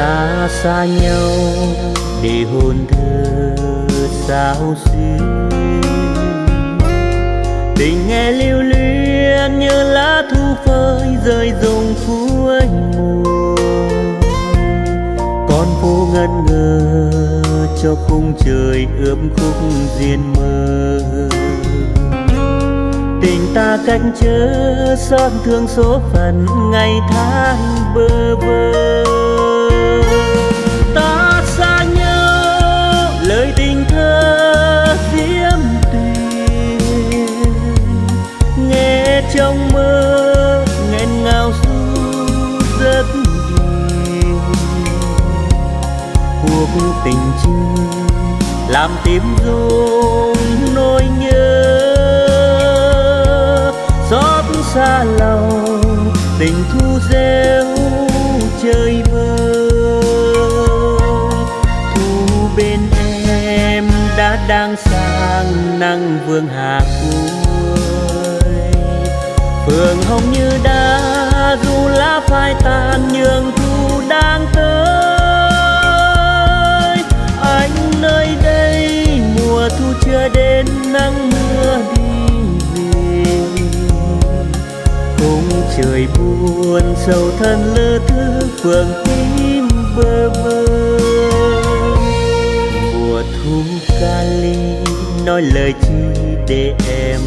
ta xa nhau để hồn thơ sao xuyên. Tình nghe lưu luyến như lá thu phơi rơi rụng cuối mùa. Con phố ngân ngơ cho khung trời ướm khúc duyên mơ. Tình ta cách chớ son thương số phận ngày tháng bơ vơ. Trong mơ, nghẹn ngào ru rất điềm cuộc tình chưa làm tim rung nỗi nhớ. Xót xa lòng, tình thu rêu chơi vơi thu bên em đã đang sang nắng vương hạ cũ đường hồng như đã dù lá phai tàn, nhường thu đang tới. Anh nơi đây, mùa thu chưa đến, nắng mưa đi trời buồn, sầu thân lơ thứ phượng tím bơ vơ. Mùa thu ca ly, nói lời chi để em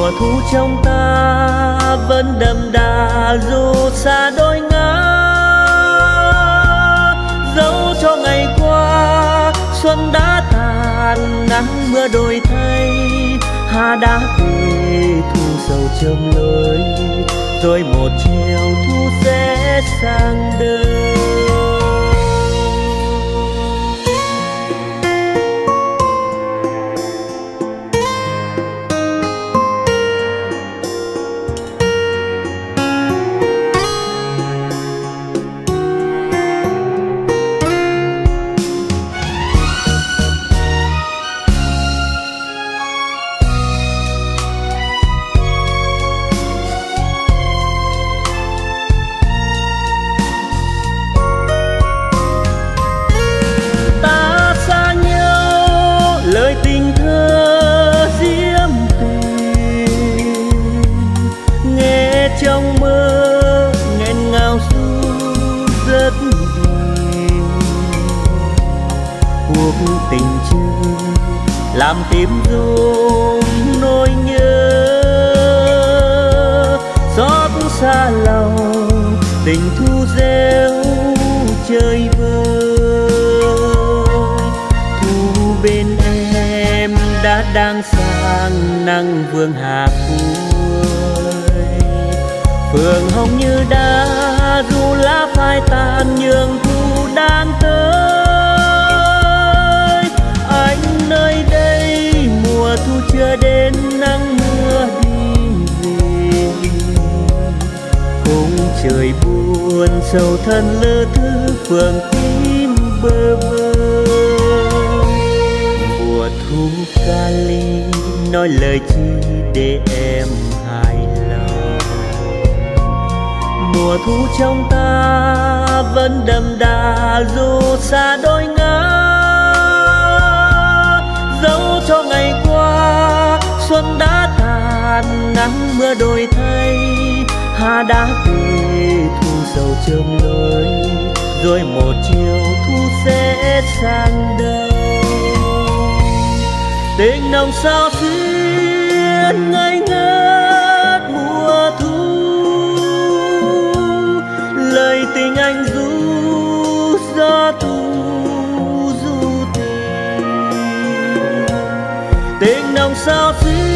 mùa thu trong ta vẫn đậm đà dù xa đôi ngã. Dẫu cho ngày qua xuân đã tàn, nắng mưa đổi thay, hà đã về thu sầu châm lối rồi một chiều thu sẽ sang đời. Tình chưa? Làm tim rung nỗi nhớ. Xót xa lòng, tình thu rêu chơi vơi. Thu bên em đã đang sang nắng vương hạ cuối. Phường hồng như đã dù lá phai tàn như trời buồn, sầu thân lơ thứ phượng tím bơ vơ. Mùa thu ca ly, nói lời chi để em hài lòng. Mùa thu trong ta vẫn đậm đà, dù xa đôi ngã. Dẫu cho ngày qua, xuân đã tàn, nắng mưa đổi thay, hà đã cười thu sầu trường lối rồi một chiều thu sẽ sang đâu tình nồng sao xuyên ngây ngất mùa thu, lời tình anh ru gió thu du tình tình nồng sao xuyên